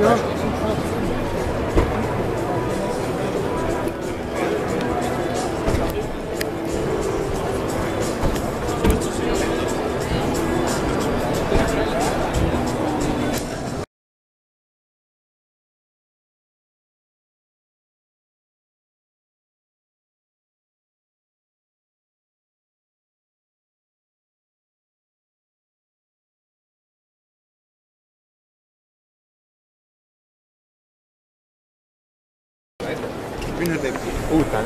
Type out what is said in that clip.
Ja. spinners de puta.